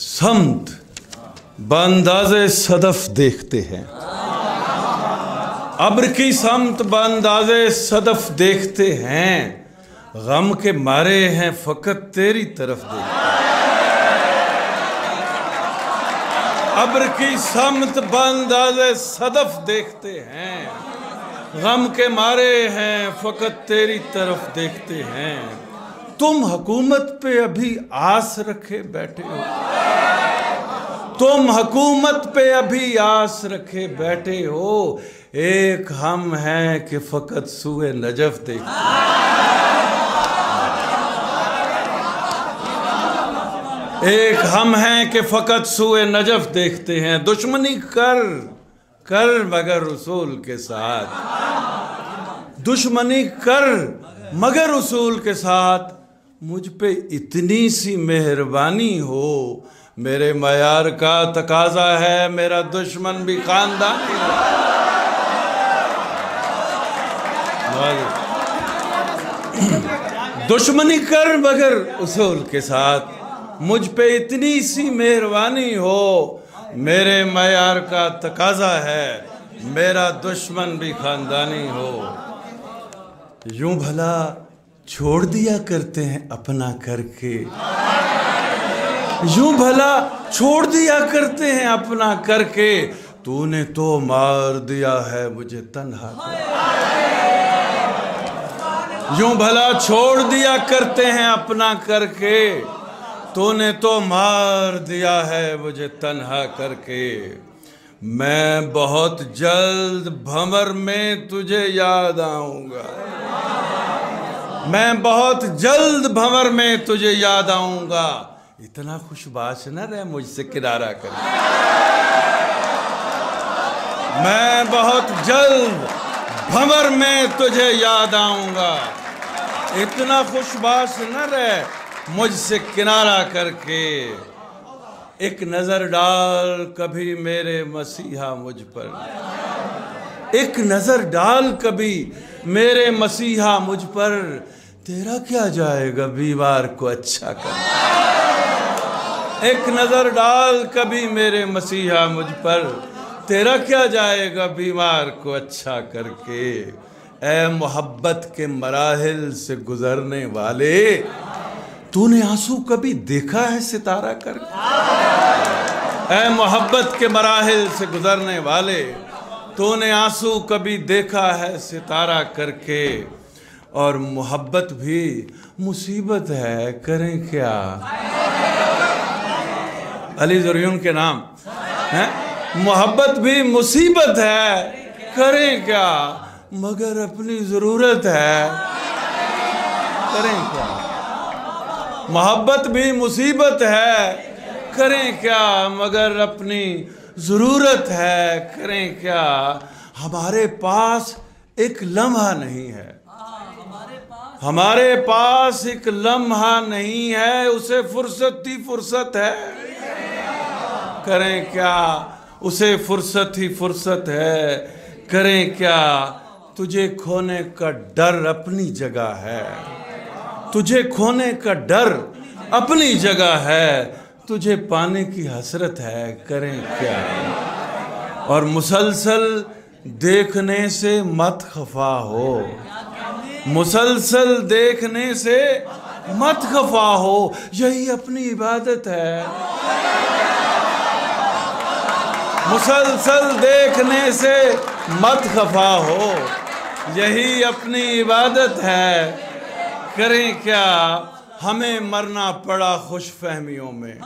समत बंदाज सदफ देखते हैं। अब्र की समत बंदाज सदफ देखते हैं। गम के मारे हैं फकत तेरी तरफ़ देखते अब्र की समत बंदाज सदफ देखते हैं। गम के मारे हैं फकत तेरी तरफ़ देखते हैं। तुम हुकूमत पे अभी आस रखे बैठे हो। तुम हुकूमत पे अभी आस रखे बैठे हो। एक हम हैं कि फकत सुए नजफ देख। एक हम हैं कि फकत सुए नजफ देखते हैं। दुश्मनी कर कर मगर उसूल के साथ। दुश्मनी कर, मगर उसूल के साथ। मुझ पे इतनी सी मेहरबानी हो। मेरे मैार का तकाजा है, मेरा दुश्मन भी खानदानी दुश्मनी कर मगर उसूल के साथ मुझ पे इतनी सी मेहरबानी हो। मेरे मैार का तकाजा है, मेरा दुश्मन भी खानदानी हो। यूँ भला छोड़ दिया करते हैं अपना करके। यूँ भला छोड़ दिया करते हैं अपना करके। तूने तो मार दिया है मुझे तन्हा यूँ भला छोड़ दिया करते हैं अपना करके। तूने तो मार दिया है मुझे तन्हा करके। मैं बहुत जल्द भंवर में तुझे याद आऊँगा। मैं बहुत जल्द भंवर में तुझे याद आऊँगा। इतना खुशबाश न रहे मुझसे किनारा कर। मैं बहुत जल्द भंवर में तुझे याद आऊँगा। इतना खुशबाश न रहे मुझसे किनारा करके। एक नज़र डाल कभी मेरे मसीहा मुझ पर। एक नज़र डाल कभी मेरे मसीहा मुझ पर, तेरा क्या जाएगा? बीमार को अच्छा कर। एक नज़र डाल कभी मेरे मसीहा मुझ पर, तेरा क्या जाएगा? बीमार को अच्छा करके। ए मोहब्बत के मराहल से गुजरने वाले, तूने आँसू कभी देखा है सितारा कर ए मोहब्बत के मराहल से गुजरने वाले तूने आँसू कभी देखा है सितारा करके? और मोहब्बत भी मुसीबत है, करें क्या? अली जरियन के नाम, है? मोहब्बत भी मुसीबत है, करें क्या? मगर अपनी ज़रूरत है, करें क्या? मोहब्बत भी मुसीबत है, करें क्या? मगर अपनी ज़रूरत है, करें क्या? हमारे पास एक लम्हा नहीं है। हमारे पास एक लम्हा नहीं है, उसे फुर्सत ही फुर्सत है। करें क्या? उसे फुर्सत ही फुर्सत है। करें क्या? तुझे खोने का डर अपनी जगह है। तुझे खोने का डर अपनी जगह है। तुझे पाने की हसरत है, करें क्या? और मुसलसल देखने से मत खफा हो। मुसलसल देखने से मत खफा हो, यही अपनी इबादत है। मुसलसल देखने से मत खफा हो, यही अपनी इबादत है। करें क्या? हमें मरना पड़ा खुश फहमियों में।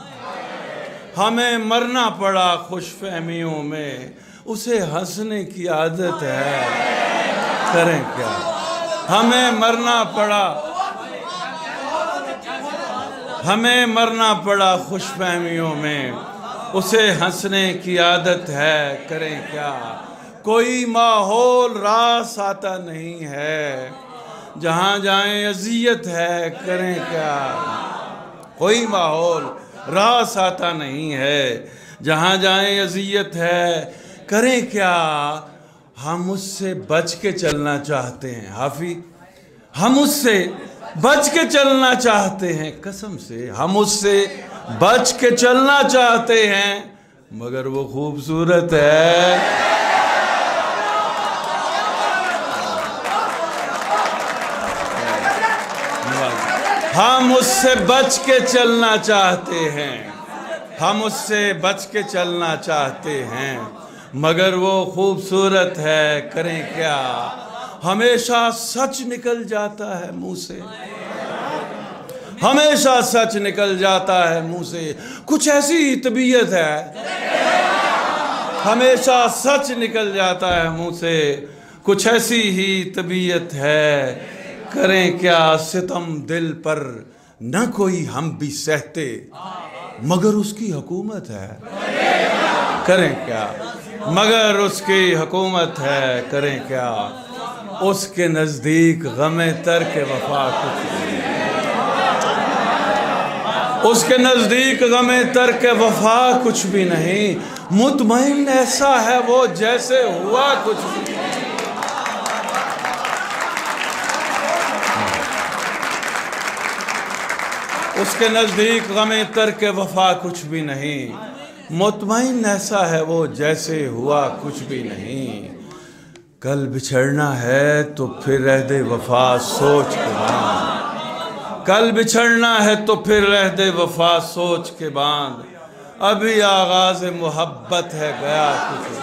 हमें मरना पड़ा खुश फहमियों में। उसे हंसने की आदत है। करें क्या? हमें मरना पड़ा हमें मरना पड़ा खुश फहमियों में। उसे हंसने की आदत है। करें क्या? कोई माहौल रास आता नहीं है। जहाँ जाए, अजियत है, करें क्या? कोई माहौल रास आता नहीं है। जहाँ जाए, अजियत है, करें क्या? हम उससे बच के चलना चाहते हैं। हाफी, हम उससे बच के चलना चाहते हैं। कसम से, हम उससे बच के चलना चाहते हैं, मगर वो खूबसूरत है। हम उससे बच के चलना चाहते हैं। हम उससे बच के चलना चाहते हैं। मगर वो खूबसूरत है, करें क्या? हमेशा सच निकल जाता है मुँह से। हमेशा सच निकल जाता है मुँह से। कुछ ऐसी तबीयत है। हमेशा सच निकल जाता है मुँह से। कुछ ऐसी ही तबीयत है। करें क्या सितम दिल पर? न कोई हम भी सहते। मगर उसकी हुकूमत है। करें क्या? मगर उसकी हुकूमत है। करें क्या? उसके नज़दीक गमे तर के वफा कुछ उसके नज़दीक गमे तर के वफा कुछ भी नहीं। मुतमिन ऐसा है वो जैसे हुआ कुछ भी उसके नज़दीक गमे तर के वफा कुछ भी नहीं। मुतमिन ऐसा है वो जैसे हुआ कुछ भी नहीं। कल बिछड़ना है तो फिर रह दे वफा, सोच के बाँध। कल बिछड़ना है तो फिर रह दे वफा, सोच के बाँध। अभी आगाज़ मोहब्बत है, गया कुछ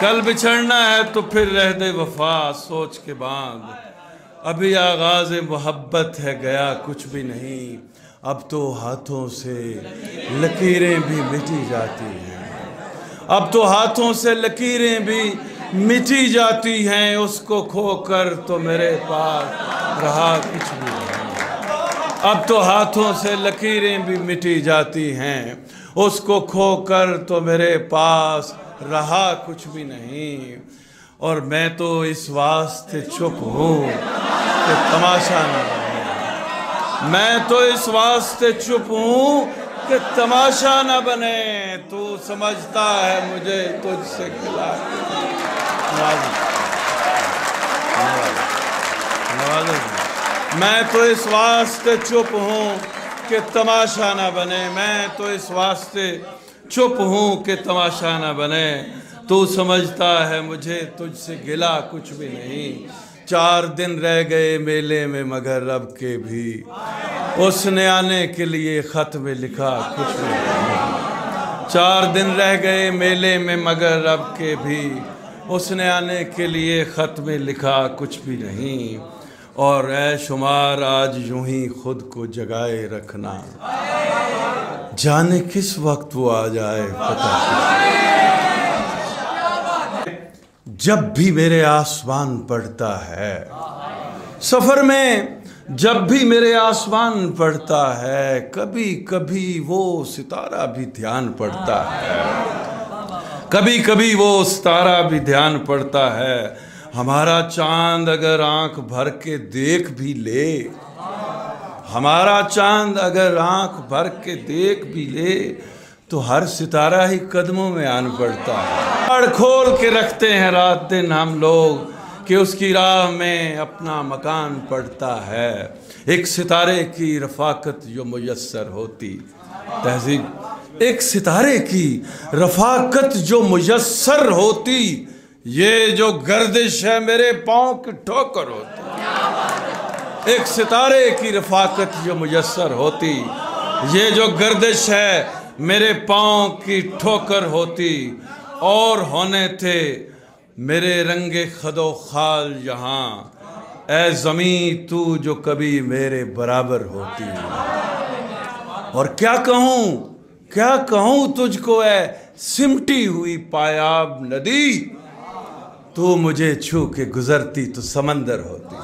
कल बिछड़ना है तो फिर रह दे वफा, सोच के बाँध। अभी आगाज़ मोहब्बत है, गया कुछ भी नहीं। अब तो हाथों से लकीरें भी मिटी जाती हैं। अब तो हाथों से लकीरें भी मिटी जाती हैं, उसको खोकर तो मेरे पास रहा कुछ भी नहीं। अब तो हाथों से लकीरें भी मिटी जाती हैं, उसको खोकर तो मेरे पास रहा कुछ भी नहीं। और मैं तो इस वास्ते चुप हूँ कि तमाशा न बने। मैं तो इस वास्ते चुप हूँ कि तमाशा न बने। तू समझता है मुझे तुझसे खिला मैं तो इस वास्ते चुप हूँ कि तमाशा न बने। मैं तो इस वास्ते चुप हूँ कि तमाशा न बने। तू समझता है मुझे, तुझसे गिला कुछ भी नहीं। चार दिन रह गए मेले में, मगर रब के भी। उसने आने के लिए ख़त में लिखा कुछ भी नहीं। चार दिन रह गए मेले में, मगर रब के भी। उसने आने के लिए ख़त में लिखा कुछ भी नहीं। और ऐ शुमार, आज यूँ ही खुद को जगाए रखना। जाने किस वक्त वो आ जाए, पता जब भी मेरे आसमान पड़ता है। सफ़र में जब भी मेरे आसमान पड़ता है कभी कभी वो सितारा भी ध्यान पड़ता है। कभी कभी वो सितारा भी ध्यान पड़ता है। हमारा चाँद अगर आँख भर के देख भी ले, हमारा चाँद अगर आँख भर के देख भी ले तो हर सितारा ही कदमों में आन पड़ता है। पढ़ खोल के रखते हैं रात दिन हम लोग कि उसकी राह में अपना मकान पड़ता है। एक सितारे की रफाकत जो मुयसर होती। तहजीब, एक सितारे की रफाकत जो मुयसर होती, ये जो गर्दिश है मेरे पाँव की ठोकर होती। एक सितारे की रफाकत जो मुयसर होती, ये जो गर्दिश है मेरे पाँव की ठोकर होती और होने थे मेरे रंगे खदो खाल यहाँ ए ज़मी तू जो कभी मेरे बराबर होती। और क्या कहूँ क्या कहूँ तुझको ए सिमटी हुई पायाब नदी? तू मुझे छू के गुजरती तो समंदर होती।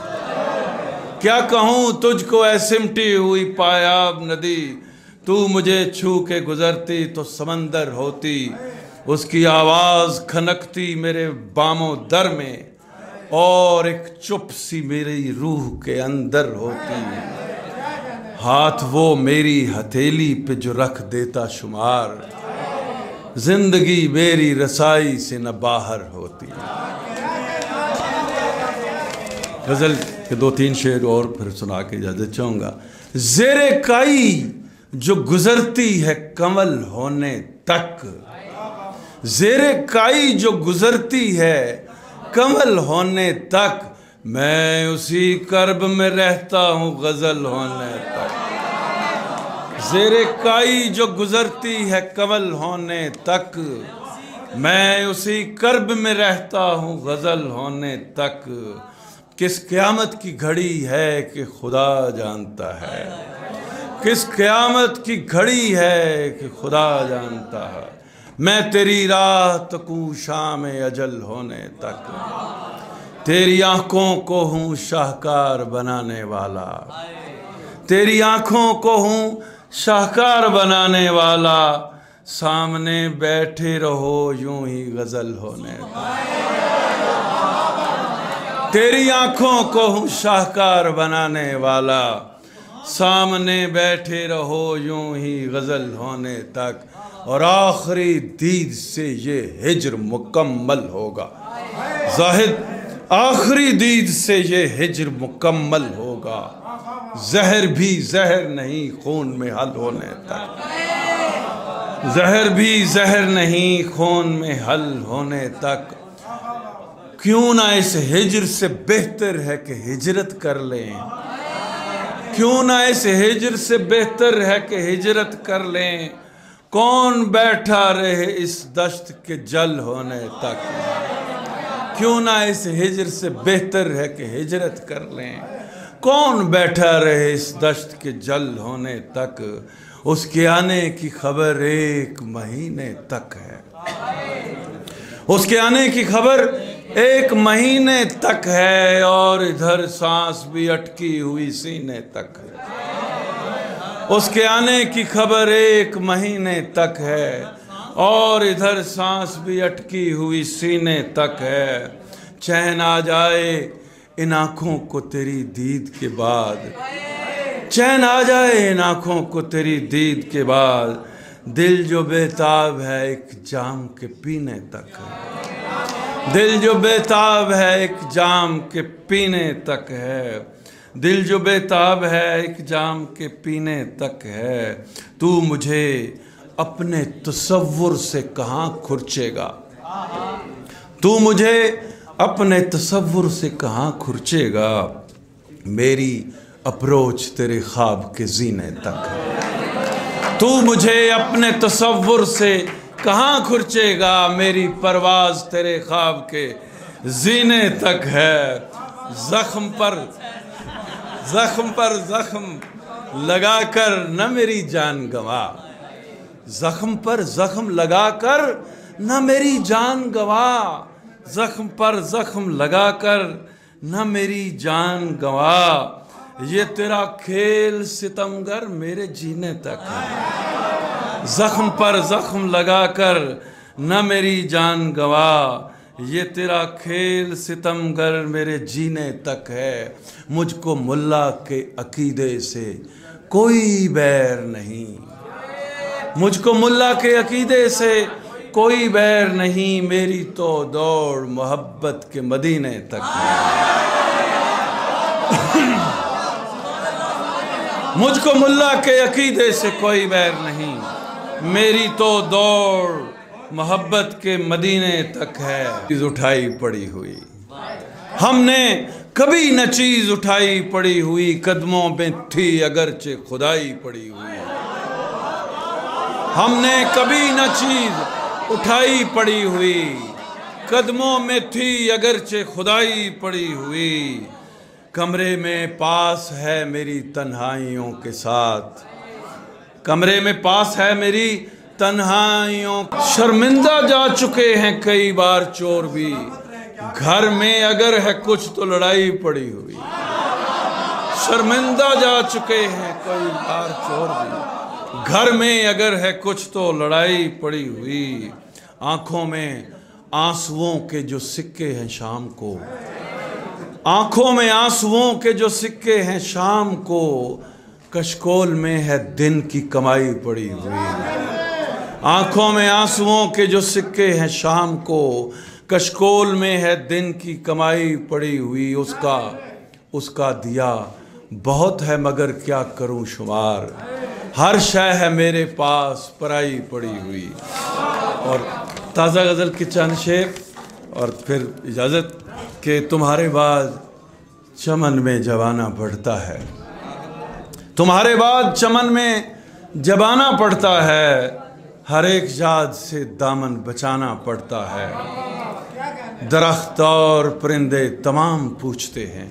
क्या कहूँ तुझको ए सिमटी हुई पायाब नदी? तू मुझे छू के गुजरती तो समंदर होती, उसकी आवाज़ खनकती मेरे बामों दर में, और एक चुप सी मेरी रूह के अंदर होती हाथ वो मेरी हथेली पे जो रख देता शुमार, ज़िंदगी मेरी रसाई से न बाहर होती। गज़ल के दो तीन शेर और फिर सुना के इजाज़त चाहूँगा। जेरे काई जो गुजरती है कमल होने तक। जेरे काई जो गुजरती है कमल होने तक। मैं उसी कर्ब में रहता हूँ गज़ल होने तक। जेरे काई जो गुजरती है कमल होने तक। मैं उसी कर्ब में रहता हूँ गज़ल होने तक। किस क्यामत की घड़ी है कि खुदा जानता है। किस क्यामत की घड़ी है कि खुदा जानता है? मैं तेरी रात को शाम अजल होने तक, तेरी आँखों को हूँ शाहकार बनाने वाला। तेरी आँखों को हूँ शाहकार बनाने वाला। सामने बैठे रहो, यूँ ही गज़ल होने तेरी आँखों को हूँ शाहकार बनाने वाला। सामने बैठे रहो, यूँ ही गज़ल होने तक। और आखिरी दीद से ये हिजर मुकम्मल होगा। जाहिद, आखिरी दीद से ये हिजर मुकम्मल होगा। जहर भी जहर नहीं खून में हल होने तक। जहर भी जहर नहीं खून में हल होने तक। क्यों ना इस हिजर से बेहतर है कि हिजरत कर लें। क्यों ना इस हिजर से बेहतर है कि हिजरत कर लें? कौन बैठा रहे इस दश्त के जल होने तक? क्यों ना इस हिजर से बेहतर है कि हिजरत कर लें? कौन बैठा रहे इस दश्त के जल होने तक? उसके आने की खबर एक महीने तक है। उसके आने की खबर एक महीने तक है और इधर सांस भी अटकी हुई सीने तक है। उसके आने की खबर एक महीने तक है और इधर सांस भी अटकी हुई सीने तक है। चैन आ जाए इन आँखों को तेरी दीद के बाद। चैन आ जाए इन आँखों को तेरी दीद के बाद। दिल जो बेताब है एक जाम के पीने तक है। दिल जो बेताब है, एक जाम के पीने तक है। दिल जो बेताब है, एक जाम के पीने तक है। तू मुझे अपने तस्वुर से कहाँ खुर्चेगा? तू मुझे अपने तस्वुर से कहाँ खुर्चेगा? मेरी अप्रोच तेरे ख्वाब के जीने तक है। तू मुझे अपने तस्वुर से कहाँ खुर्चेगा मेरी परवाज तेरे ख्वाब के? जीने तक है। जख्म पर जख्म पर जख्म लगाकर न मेरी जान गवा जख्म पर जख्म लगाकर न मेरी जान गवा जख्म पर जख्म लगाकर न मेरी जान गवा ये तेरा खेल सितमगर मेरे जीने तक है। जख्म पर जख्म लगा कर न मेरी जान गवा, ये तेरा खेल सितमगर मेरे जीने तक है, मुझको मुल्ला के अकीदे से कोई बैर नहीं। मुझको मुल्ला के अकीदे से कोई बैर नहीं, मेरी तो दौड़ मोहब्बत के मदीने तक है। मुझको मुल्ला के अकीदे से कोई बैर नहीं। मेरी तो दौड़ मोहब्बत के मदीने तक है। चीज़ उठाई पड़ी हुई। हमने कभी न चीज़ उठाई पड़ी हुई। कदमों में थी अगरचे खुदाई पड़ी हुई। हमने कभी न चीज़ उठाई पड़ी हुई। कदमों में थी अगरचे खुदाई पड़ी हुई। कमरे में पास है मेरी तन्हाइयों के साथ। कमरे में पास है मेरी, तन्हाइयों, शर्मिंदा जा चुके हैं कई बार चोर भी। घर में अगर है कुछ तो लड़ाई पड़ी हुई। शर्मिंदा जा चुके हैं कई बार चोर भी। घर में अगर है कुछ तो लड़ाई पड़ी हुई। आँखों में आंसुओं के जो सिक्के हैं शाम को। आँखों में आंसुओं के जो सिक्के हैं शाम को। कशकोल में है दिन की कमाई पड़ी हुई। आँखों में आंसुओं के जो सिक्के हैं शाम को, कशकोल में है दिन की कमाई पड़ी हुई। उसका उसका दिया बहुत है, मगर क्या करूँ शुमार? हर शय है मेरे पास, पराई पड़ी हुई। और ताज़ा गज़ल के चंद शेर, और फिर इजाज़त के तुम्हारे बाद चमन में जवाना बढ़ता है। तुम्हारे बाद चमन में जबाना पड़ता है, हर एक जात से दामन बचाना पड़ता है। दरख्त और परिंदे तमाम पूछते हैं,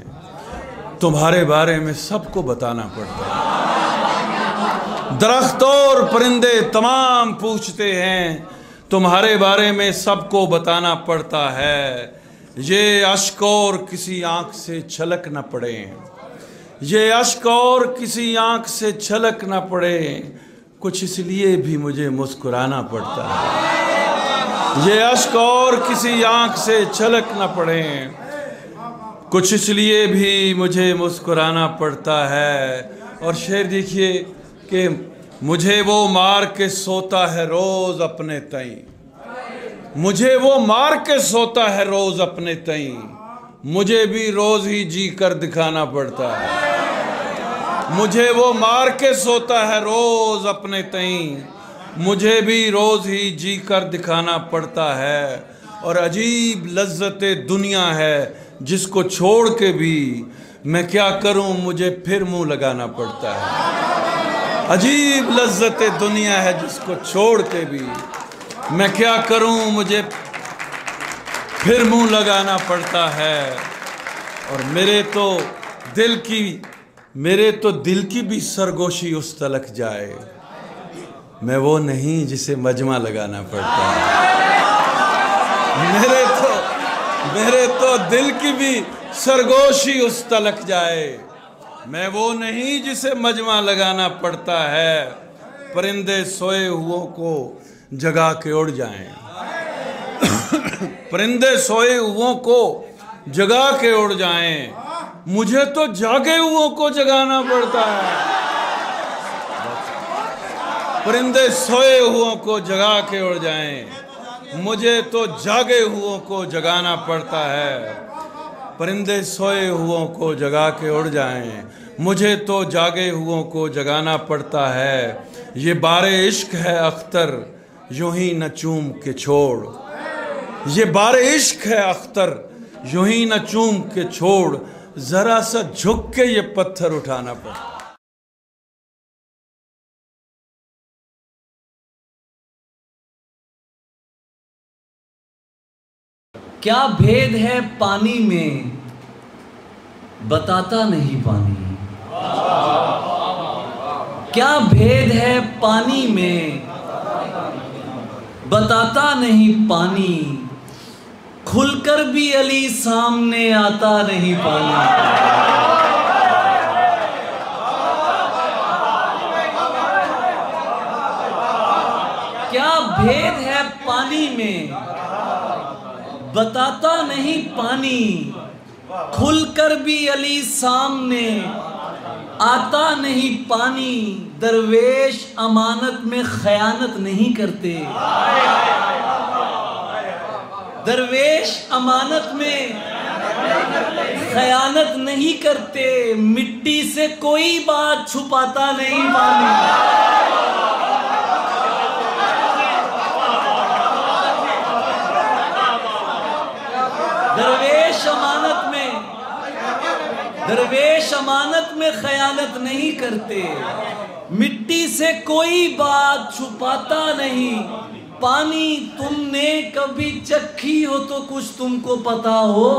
तुम्हारे बारे में सबको बताना पड़ता है। दरख्त और परिंदे तमाम पूछते हैं, तुम्हारे बारे में सबको बताना पड़ता है। ये अश्क और किसी आँख से छलक न पड़े। ये अश्क और किसी आँख से छलक ना पड़े। कुछ इसलिए भी मुझे मुस्कुराना पड़ता है। ये अश्क और किसी आँख से छलक ना पड़े। कुछ इसलिए भी मुझे मुस्कुराना पड़ता है। और शेर देखिए कि मुझे वो मार के सोता है रोज अपने तई। मुझे वो मार के सोता है रोज अपने तई। मुझे भी रोज ही जी कर दिखाना पड़ता है। मुझे वो मार के सोता है रोज अपने तई। मुझे भी रोज ही जी कर दिखाना पड़ता है। और अजीब लज्जत दुनिया है जिसको छोड़ के भी मैं क्या करूँ, मुझे फिर मुँह लगाना पड़ता है। अजीब लज्जत दुनिया है जिसको छोड़ के भी मैं क्या करूँ, मुझे फिर मुँह लगाना पड़ता है। और मेरे तो दिल की मेरे तो दिल की भी सरगोशी उस तलक जाए। मैं वो नहीं जिसे मजमा लगाना पड़ता। है मेरे तो मेरे तो दिल की भी सरगोशी उस तलक जाए। मैं वो नहीं जिसे मजमा लगाना पड़ता है, परिंदे सोए हुओं को जगा के उड़ जाएँ। परिंदे सोए हुओं को जगा के उड़ जाएँ। मुझे तो जागे हुओं को जगाना पड़ता है। परिंदे सोए हुओं को जगा के उड़ जाएँ। मुझे तो जागे हुओं को जगाना पड़ता है। परिंदे सोए हुओं को जगा के उड़ जाएँ। मुझे तो जागे हुओं को जगाना पड़ता है। ये बारे इश्क है अख्तर, यूँ ही न चूम के छोड़। ये बारे इश्क है अख्तर, यूँ ही न चूम के छोड़। जरा सा झुक के ये पत्थर उठाना पड़ता क्या भेद है पानी में? बताता नहीं पानी। क्या भेद है पानी में? बताता नहीं पानी। खुलकर भी अली सामने आता नहीं पानी। क्या भेद है पानी में? बताता नहीं पानी। खुलकर भी अली सामने आता नहीं पानी। दरवेश अमानत में खयानत नहीं करते। दरवेश अमानत में खयानत नहीं करते, मिट्टी से कोई बात छुपाता नहीं मानी। दरवेश अमानत में, दरवेश अमानत में खयानत नहीं करते, मिट्टी से कोई बात छुपाता नहीं। पानी तुमने कभी चखी हो तो कुछ तुमको पता हो?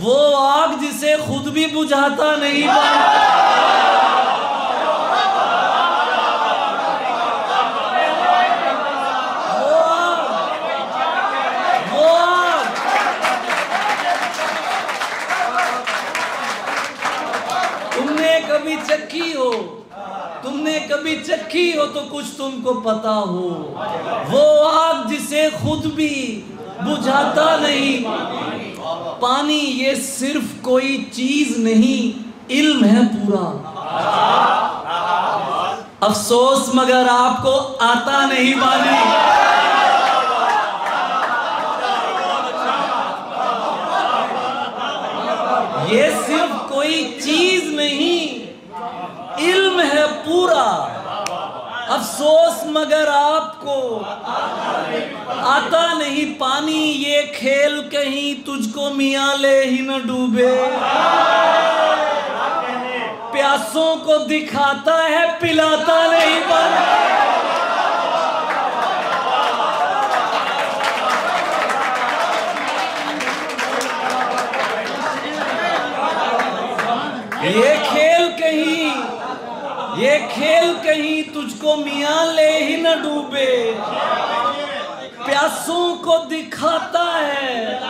वो आग जिसे खुद भी बुझाता नहीं चखी हो? कभी चखी हो तो कुछ तुमको पता हो। वो आग जिसे खुद भी बुझाता नहीं। पानी ये सिर्फ़ कोई चीज़ नहीं, इल्म है पूरा। अफसोस मगर आपको आता नहीं पानी। मगर आपको। आता नहीं पानी, ये खेल कहीं तुझको मियाँ ले ही न डूबे। प्यासों को दिखाता है, पिलाता नहीं पानी ये खेल कहीं, ये खेल कहीं तुझको मियाँ ले ही न डूबे। प्यासों को दिखाता है,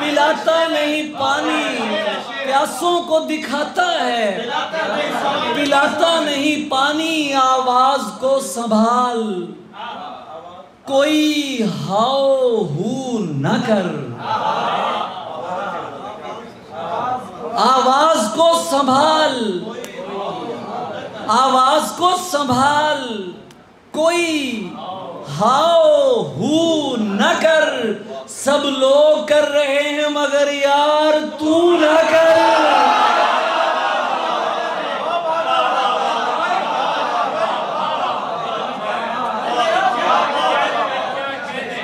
पिलाता नहीं पानी। प्यासों को दिखाता है, पिलाता नहीं पानी। आवाज़ को संभाल। कोई हाओ हू न कर। आवाज़ को संभाल। आवाज़ को संभाल। कोई हाओ हू न कर। सब लोग कर रहे हैं, मगर यार तू न कर।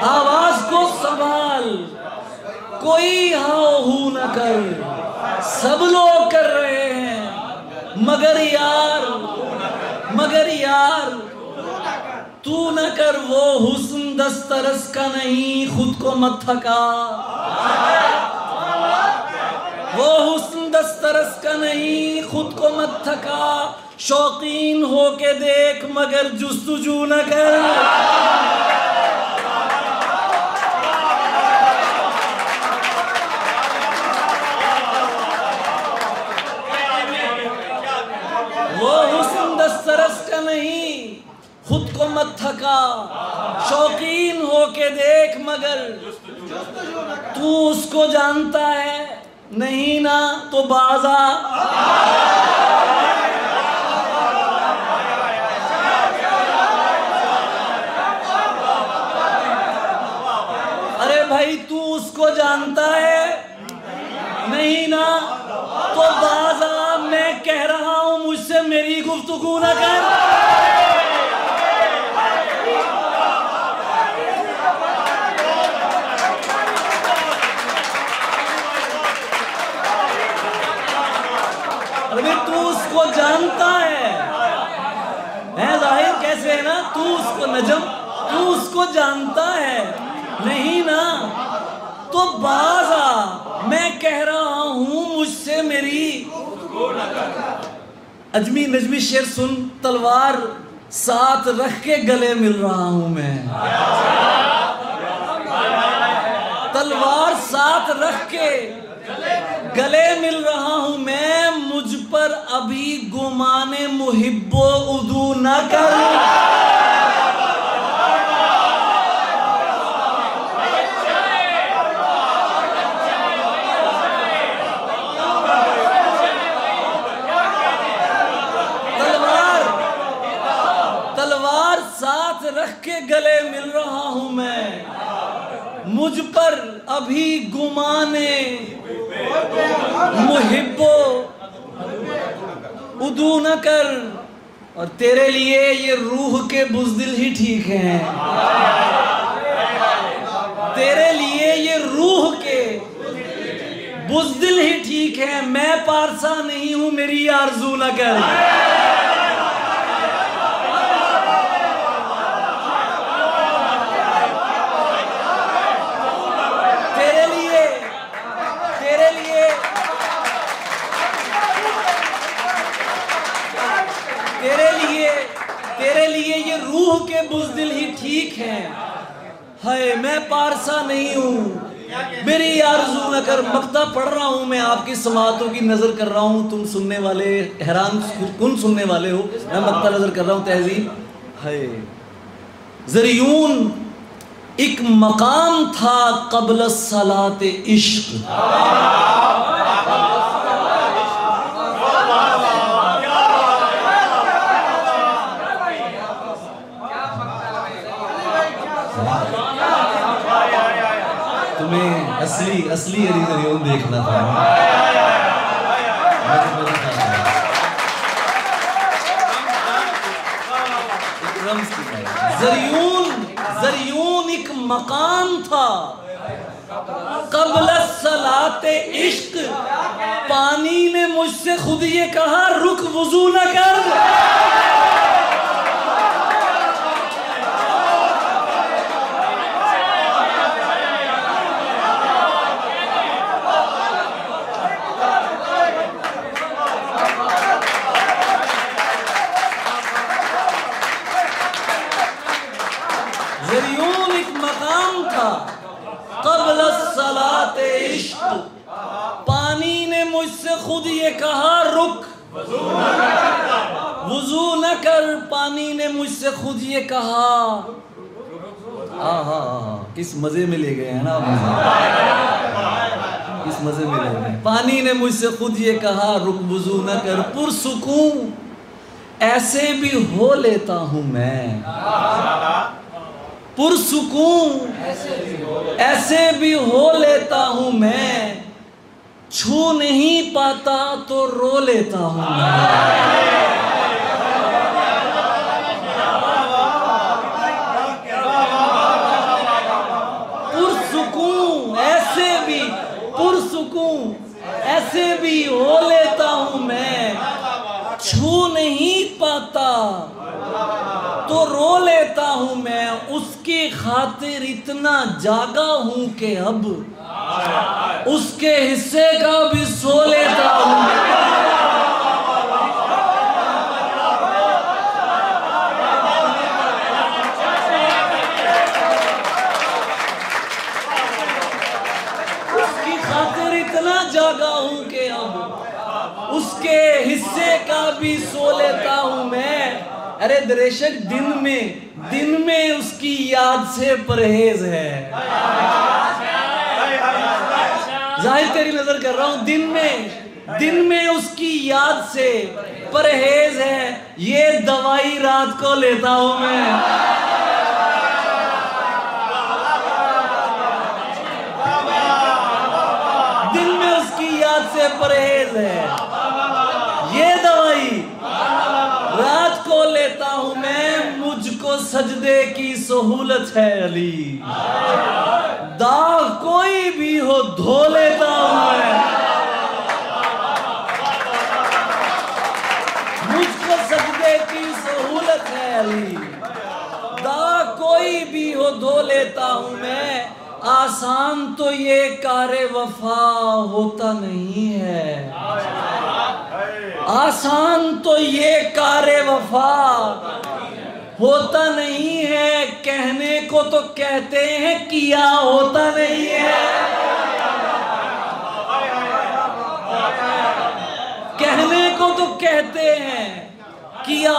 आवाज़ को संभाल। कोई हाओ हू न कर। सब लोग कर रहे हैं, मगर यार मगर यार, तू न कर वो हुस्न दस्तरस का नहीं, खुद को मत थका। वो हुस्न दस्तरस का नहीं, खुद को मत थका। शौकीन होके देख, मगर जुस्तुजू न कर वो हुस्न दस्तरस का नहीं खुद को मत थका। शौकीन होके देख मगर। तू उसको जानता है, नहीं ना तो बाजा। अरे भाई, तू उसको जानता है, नहीं ना तो बाजा। मैं कह रहा हूँ, मुझसे मेरी गुफ्तगू ना कर अरे तू उसको जानता है है कैसे है ना? तू उसको नजम, तू उसको जानता है। नहीं ना? तो बाजा मैं कह रहा हूँ मुझसे मेरी अजमी नजमी शेर सुन, तलवार साथ रख के गले मिल रहा हूँ मैं। तलवार साथ रख के गले मिल रहा हूँ मैं। पर गुमाने मुहिब्बो उदू न कर। तलवार तलवार साथ रख के गले मिल रहा हूँ मैं। मुझ पर अभी गुमाने मुहिब्बो उदू न कर। और तेरे लिए ये रूह के बुजदिल ही ठीक हैं। तेरे लिए ये रूह के बुजदिल ही ठीक है। मैं पारसा नहीं हूँ, मेरी आरज़ू न कर तेरे लिए तेरे लिए तेरे लिए तेरे लिए ये रूह के बुजदिल ही ठीक हैं। है मैं पारसा नहीं हूँ। मेरी आरज़ू न कर मकता पढ़ रहा हूँ, मैं आपकी समातों की नज़र कर रहा हूँ। तुम सुनने वाले, हैरान कौन सुनने वाले हो? मैं मकता नज़र कर रहा हूँ, तहजीब। है जरियून एक मकाम था कबल सलात इश्क। असली असली अली दरियोन देखना था। जरियून जरियून एक मकान था। कबल सलाते इश्क। पानी ने मुझसे खुद ये कहा रुक वज़ू न कर जरियून एक मकाम था कबल सलात इश्क पानी ने मुझसे खुद ये कहा, रुक। वज़ू न कर। पानी ने मुझसे खुद ये कहा। आहा किस मज़े में ले गए हैं ना। किस मज़े में ले गए पानी ने मुझसे खुद ये कहा, रुक, वज़ू न कर। पुरसुकून। ऐसे भी हो लेता हूँ मैं। पुरसुकून। ऐसे भी हो लेता हूँ मैं। छू नहीं पाता तो रो लेता हूँ। मैं ऐसे भी, पुरसुकून ऐसे भी हो लेता हूँ मैं। छू नहीं पाता तो रो लेता हूँ मैं। उसकी खातिर इतना जागा हूँ कि अब उसके हिस्से का भी सो लेता हूँ। उसकी खातिर इतना जागा हूँ कि अब उसके हिस्से का भी सो लेता हूँ मैं। अरे दरेशक, दिन में दिन में उसकी याद से परहेज है। ज़ाहिर तेरी नज़र कर रहा हूँ, दिन में दिन में उसकी याद से परहेज है, ये दवाई रात को लेता हूँ मैं। दिन में उसकी याद से परहेज है ये दवाई रात को लेता हूँ मैं मुझको सजदे की सहूलत है अली। दाग कोई भी हो, धो लेता हूँ मैं। मुझको सजदे की सहूलत है अली। दाग कोई भी हो, धो लेता हूँ मैं। आसान तो ये कारे वफा होता नहीं है। आसान तो ये कारे वफा होता नहीं है, कहने को तो कहते हैं, किया होता नहीं है। कहने को तो कहते हैं, किया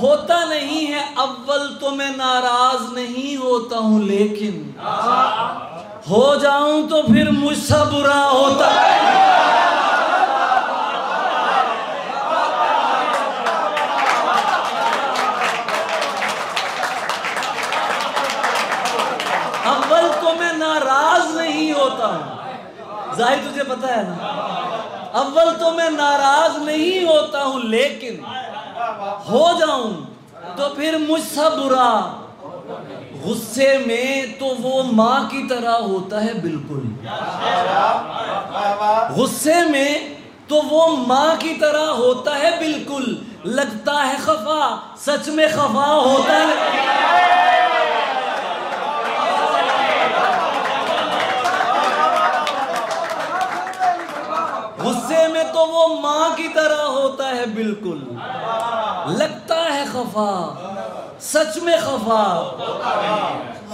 होता नहीं है। अव्वल तो मैं नाराज़ नहीं होता हूँ, लेकिन हो जाऊँ तो फिर मुझसे बुरा होता। अव्वल तो मैं नाराज़ नहीं होता हूँ ज़ाहिर तुझे पता है ना? अव्वल तो मैं नाराज़ नहीं होता हूँ, लेकिन हो जाऊँ तो फिर मुझसे बुरा। गुस्से में तो वो माँ की तरह होता है, बिल्कुल। गुस्से में तो वो माँ की तरह होता है, बिल्कुल। लगता है खफा, सच में खफा होता है गुस्से में तो वो माँ की तरह होता है बिल्कुल। लगता है खफा। सच में खफा।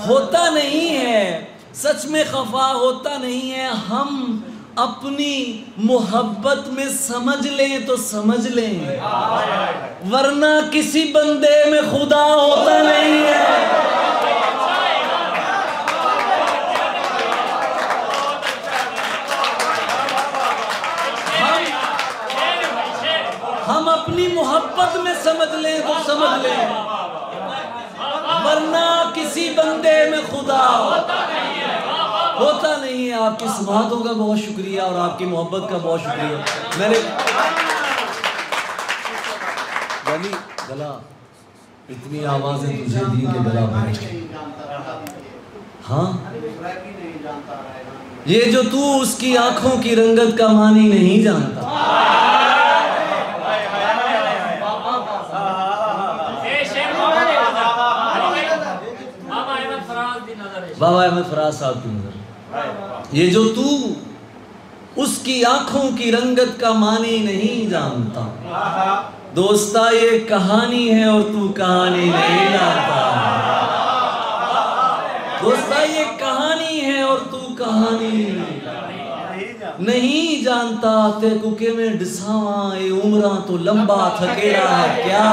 होता नहीं है। सच में खफा होता नहीं है। हम अपनी मोहब्बत में समझ लें तो समझ लें। वरना किसी बंदे में खुदा होता नहीं है। अपनी मोहब्बत में समझ लें तो समझ लें। वरना किसी बंदे में खुदा होता नहीं है, आपकी समातों का बहुत शुक्रिया और आपकी मोहब्बत का बहुत शुक्रिया। मैंने गली गला, इतनी आवाज़ें तुझे दी के गला हाँ? ये जो तू उसकी आँखों की रंगत का मानी नहीं जानता। अहमद फराज साहब की नज़र ये जो तू उसकी आँखों की रंगत का मानी नहीं जानता। दोस्ता, ये कहानी है और तू कहानी नहीं जानता दोस्ता, ये कहानी है और तू कहानी नहीं जानता। ते कुके में डिसावा, ये उम्र तो लंबा, थकेड़ा है, क्या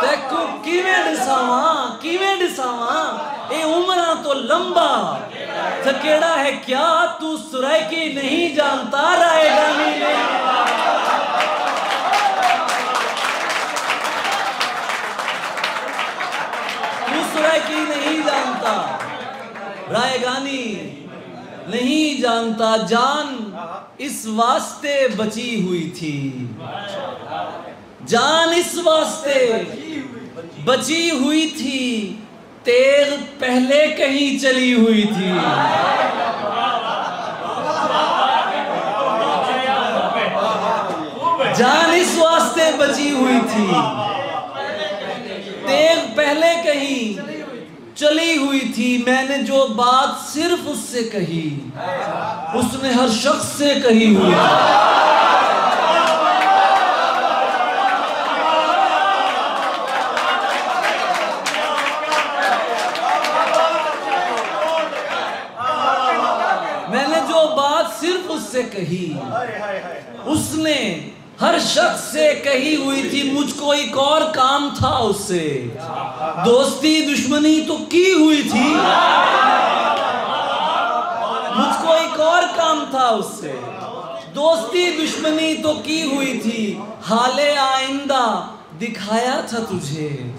ते कु किवें डिसावा किवें डिसावा ये उम्र तो लंबा। थकेड़ा है, क्या तू सुराय की नहीं जानता नहीं तू सुराय की नहीं जानता रायगानी नहीं जानता, जान इस वास्ते बची हुई थी। जान इस वास्ते बची हुई थी। तेग पहले कहीं चली हुई थी। जान इस वास्ते बची हुई थी। तेग पहले कहीं चली हुई थी, मैंने जो बात सिर्फ़ उससे कही, उसने हर शख्स से कही हुई थी मैंने जो बात सिर्फ़ उससे कही। उसने हर शख्स से कही हुई थी मुझको एक और काम था उससे। दोस्ती दुश्मनी तो की हुई थी। मुझको एक और काम था उससे। दोस्ती दुश्मनी तो की हुई थी। हाले आइंदा दिखाया था तुझे।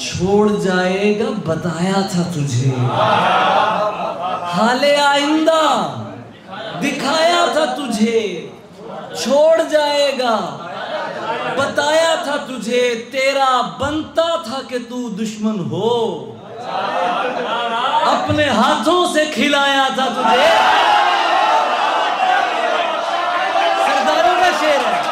छोड़ जाएगा बताया था तुझे। हाले आइंदा दिखाया था तुझे, छोड़ जाएगा। बताया था तुझे, तेरा बनता था कि तू दुश्मन हो। अपने हाथों से खिलाया था तुझे सरदारों का शेर है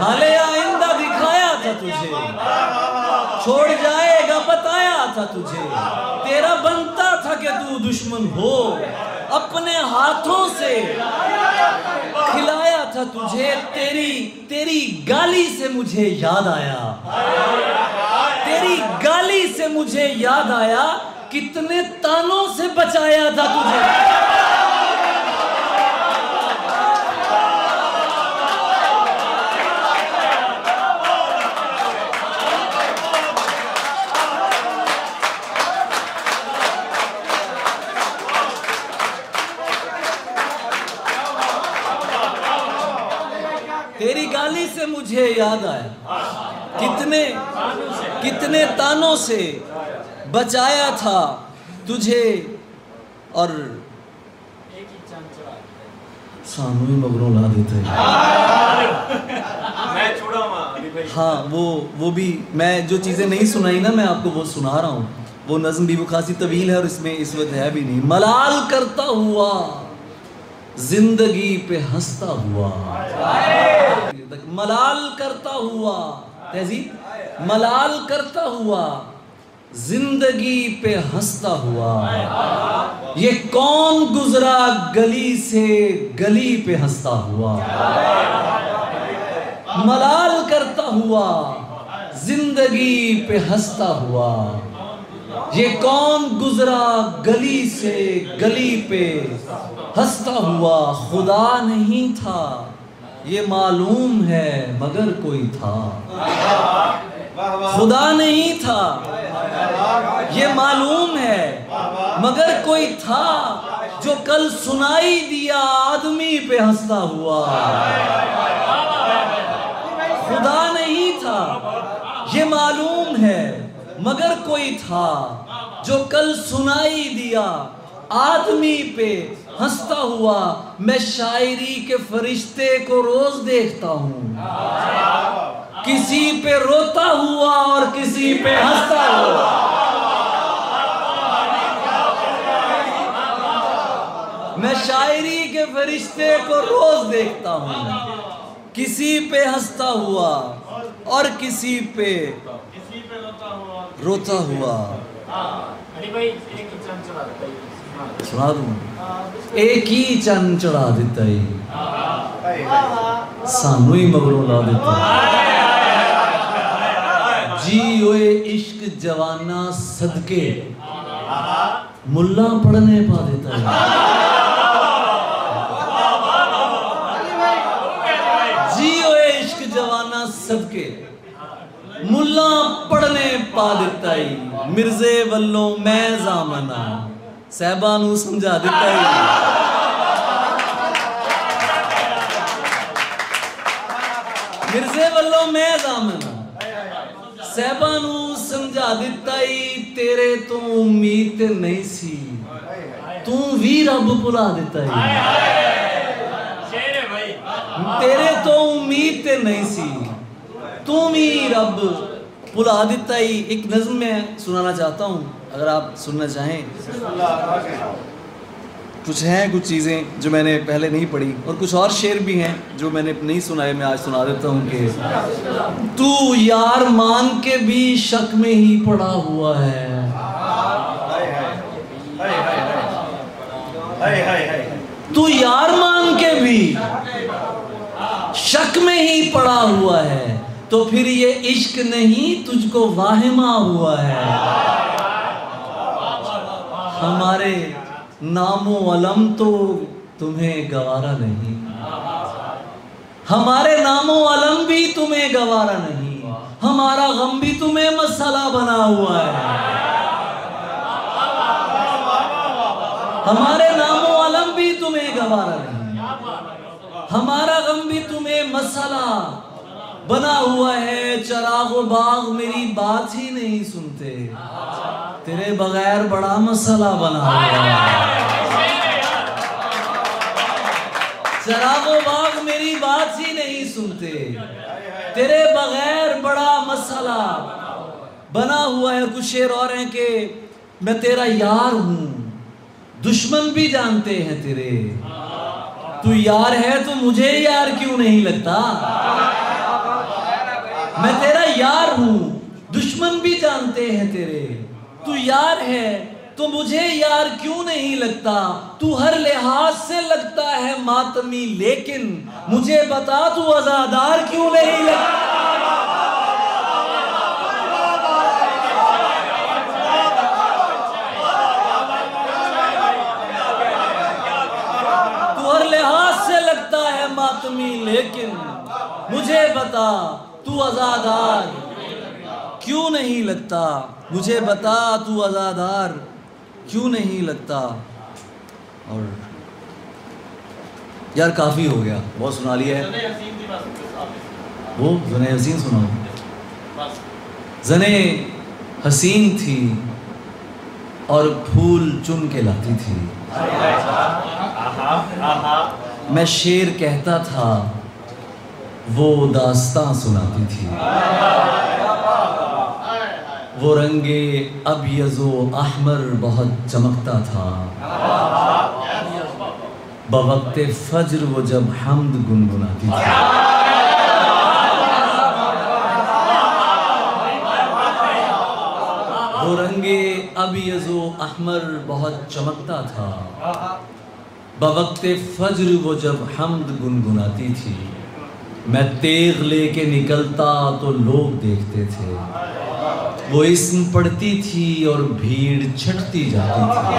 हाले आइंदा दिखाया था तुझे छोड़ जाएगा बताया था तुझे तेरा बनता था कि तू दुश्मन हो अपने हाथों से। खिलाया था तुझे, तेरी तेरी गाली से मुझे याद आया। तेरी गाली से मुझे याद आया, कितने तानों से बचाया था तुझे। याद आया। कितने कितने तानों से बचाया था तुझे और सानू ही मगरों ला देते भाई। हाँ वो वो भी मैं जो चीज़ें नहीं सुनाई ना मैं आपको वो सुना रहा हूँ। वो नज्म भी वो खासी तवील है और इसमें इस वक्त है भी नहीं। मलाल करता हुआ ज़िंदगी पे हंसता हुआ। मलाल करता हुआ, तहजीब, मलाल करता हुआ, ज़िंदगी पे हंसता हुआ। ये कौन गुजरा गली से गली पे हंसता हुआ? मलाल करता हुआ, ज़िंदगी पे हंसता हुआ। ये कौन गुजरा गली से गली पे हंसता हुआ? खुदा नहीं था। ये मालूम है, मगर कोई था। खुदा नहीं था। ये मालूम है, मगर कोई था जो कल सुनाई दिया, आदमी पे हंसता हुआ। खुदा नहीं था। ये मालूम है, मगर कोई था जो कल सुनाई दिया, आदमी पे हंसता हुआ मैं शायरी के फरिश्ते को रोज देखता हूँ। किसी पे रोता हुआ और किसी पे हंसता हुआ। मैं शायरी के फरिश्ते को रोज देखता हूँ। किसी पे हंसता हुआ और किसी पे रोता हुआ। सुना दूँ? एक ही चन चढ़ा दिता है। सानू ही मगरों ला दिता जी ओए इश्क जवाना सदके। मुल्ला पढ़ने पा देता है। जी ओए इश्क जवाना सदके। मुल्ला पढ़ने पा देता है। मिर्जे वल्लों मैं जामना। ਸਹਿਬਾ ਨੂੰ ਸਮਝਾ ਦਿੱਤਾ ਹੀ। ਮਿਰਜ਼ੇ ਵੱਲੋਂ ਮੈਂ ਜ਼ਾਮਨ। ਸਹਿਬਾ ਨੂੰ ਸਮਝਾ ਦਿੱਤਾ ਹੀ ਤੇਰੇ ਤੋਂ ਉਮੀਦ ਤੇ ਨਹੀਂ ਸੀ। ਤੂੰ ਵੀ ਰੱਬ ਭੁਲਾ ਦਿੱਤਾ ਹੀ। ਹਾਏ ਹਾਏ ਸ਼ੇਰ ਹੈ ਭਾਈ। ਤੇਰੇ ਤੋਂ ਉਮੀਦ ਤੇ ਨਹੀਂ ਸੀ। ਤੂੰ ਵੀ ਰੱਬ ਭੁਲਾ ਦਿੱਤਾ ਹੀ। ਇੱਕ ਨਜ਼ਮ ਮੈਂ ਸੁਣਾਣਾ ਚਾਹਤਾ ਹੂੰ। अगर आप सुनना चाहें। कुछ हैं, कुछ चीज़ें जो मैंने पहले नहीं पढ़ी और कुछ और शेर भी हैं जो मैंने नहीं सुनाए, मैं आज सुना देता हूँ कि तू यार मान के भी शक में ही पड़ा हुआ है। तू यार मान के भी शक में ही पड़ा हुआ है तो फिर ये इश्क नहीं तुझको वाहिमा हुआ है। हमारे नामो अलम तो तुम्हें गवारा नहीं। हमारे नामो अलम भी तुम्हें गवारा नहीं। हमारा गम भी तुम्हें मसाला बना हुआ है। हमारे नामो अलम भी तुम्हें गवारा नहीं। हमारा गम भी तुम्हें मसला बना हुआ है, चरागो बाग मेरी बात ही नहीं सुनते। तेरे बगैर बड़ा मसला बना हुआ है। चरागो बाग मेरी बात ही नहीं सुनते। तेरे बगैर बड़ा मसला बना हुआ है। कुछ शेर और हैं कि मैं तेरा यार हूँ। दुश्मन भी जानते हैं तेरे। तू यार है तो मुझे यार क्यों नहीं लगता? मैं तेरा यार हूँ। दुश्मन भी जानते हैं तेरे। तू यार है तो मुझे यार क्यों नहीं लगता? तू हर लिहाज से लगता है मातमी, लेकिन मुझे बता तू आजादार क्यों नहीं लगता? तू हर लिहाज से लगता है मातमी, लेकिन मुझे बता तू आजादार। क्यों नहीं लगता? मुझे बता तू आजादार। क्यों नहीं लगता? और यार काफ़ी हो गया। बहुत सुना लिया है। वो जने हसीन सुनाओ। जने हसीन थी और फूल चुन के लाती थी। मैं शेर कहता था वो दास्तां सुनाती थी। वो रंगे अब यजो अहमर बहुत चमकता था। बवक्त फज्र वो जब हमद गुनगुनाती थी। वो रंगे अब यजो अहमर बहुत चमकता था। बवक्त फज्र वो जब हमद गुनगुनाती थी। मैं तेग लेके निकलता तो लोग देखते थे। वो इसम पड़ती थी और भीड़ छटती जाती थी।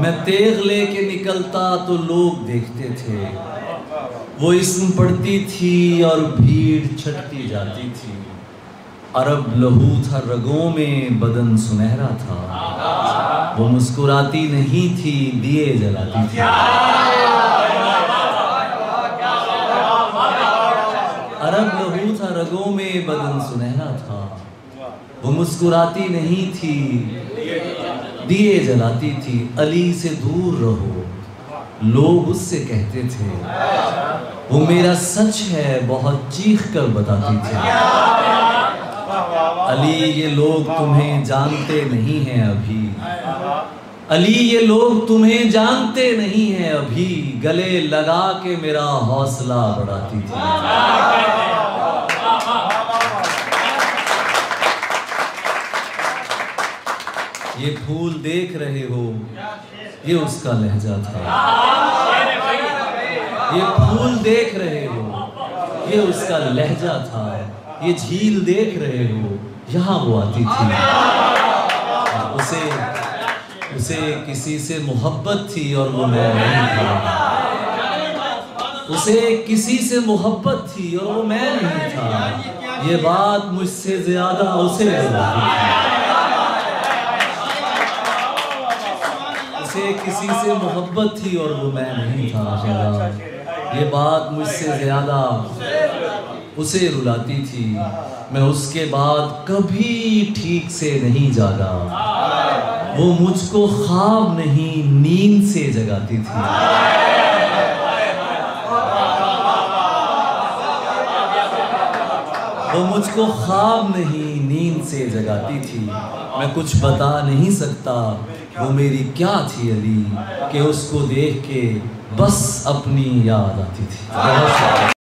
मैं तेग लेके निकलता तो लोग देखते थे। वो इसम पड़ती थी और भीड़ छटती जाती थी। अरब लहू था रगों में, बदन सुनहरा था। वो मुस्कुराती नहीं थी दिए जलाती थी। अरब लहू था रगों में बदन सुनहरा था। वो मुस्कुराती नहीं थी दिए जलाती थी। अली से दूर रहो लोग उससे कहते थे। वो मेरा सच है बहुत चीख कर बताती थी। अली ये लोग तुम्हें जानते नहीं हैं अभी। अली, ये लोग तुम्हें जानते नहीं हैं। अभी गले लगा के मेरा हौसला बढ़ाती थी। ये फूल देख रहे हो, ये उसका लहजा था। ये फूल देख रहे हो, ये उसका लहजा था। ये झील देख रहे हो, यहाँ वो आती थी। उसे किसी से मोहब्बत थी और वो मैं नहीं था। उसे किसी से मोहब्बत थी और वो मैं नहीं था। ये बात मुझसे ज़्यादा उसे उसे किसी से मोहब्बत थी और वो मैं नहीं था ये बात मुझसे ज़्यादा उसे रुलाती थी। मैं उसके बाद कभी ठीक से नहीं जागा। वो मुझको ख्वाब नहीं, नींद से जगाती थी। वो मुझको ख्वाब नहीं, नींद से जगाती थी। मैं कुछ बता नहीं सकता, वो मेरी क्या थी अली, कि उसको देख के बस अपनी याद आती थी।